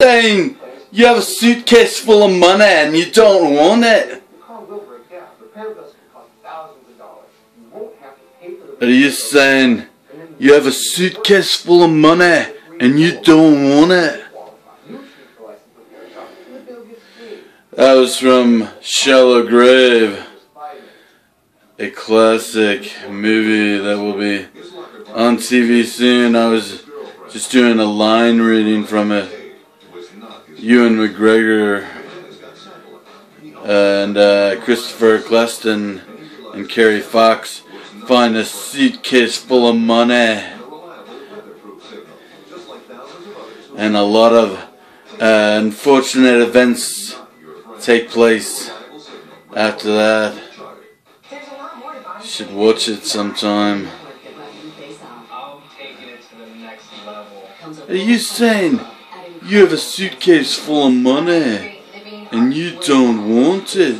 saying you have a suitcase full of money and you don't want it? Are you saying you have a suitcase full of money and you don't want it? That was from Shallow Grave, a classic movie that will be on TV soon. I was just doing a line reading from it. Ewan McGregor and uh, Christopher Eccleston and Kerry Fox find a suitcase full of money and a lot of uh, unfortunate events take place after that. You should watch it sometime. Are you saying you have a suitcase full of money and you don't want it?